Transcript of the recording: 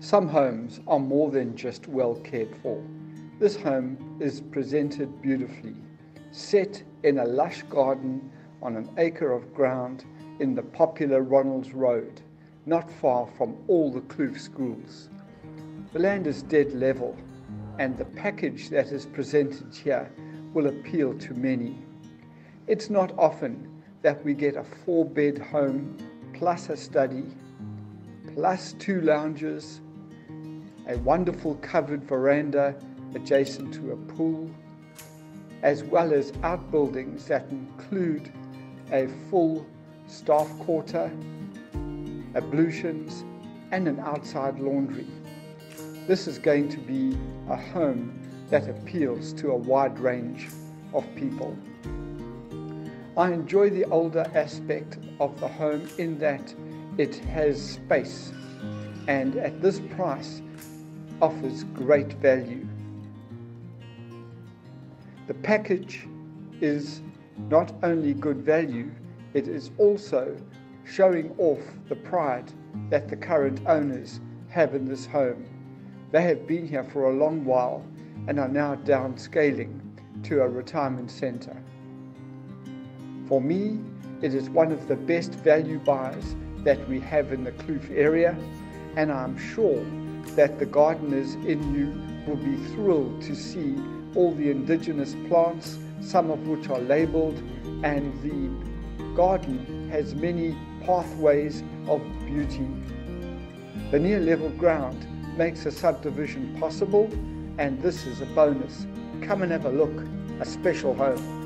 Some homes are more than just well cared for. This home is presented beautifully, set in a lush garden on an acre of ground in the popular Ronalds Road, not far from all the Kloof schools. The land is dead level, and the package that is presented here will appeal to many. It's not often that we get a four bed home plus a study, plus two lounges, a wonderful covered veranda adjacent to a pool, as well as outbuildings that include a full staff quarter, ablutions, and an outside laundry. This is going to be a home that appeals to a wide range of people. I enjoy the older aspect of the home in that it has space and at this price offers great value. The package is not only good value, it is also showing off the pride that the current owners have in this home. They have been here for a long while and are now downscaling to a retirement centre. For me, it is one of the best value buys that we have in the Kloof area, and I'm sure that the gardeners in you will be thrilled to see all the indigenous plants, some of which are labeled, and the garden has many pathways of beauty. The near level ground makes a subdivision possible, and this is a bonus. Come and have a look, a special home.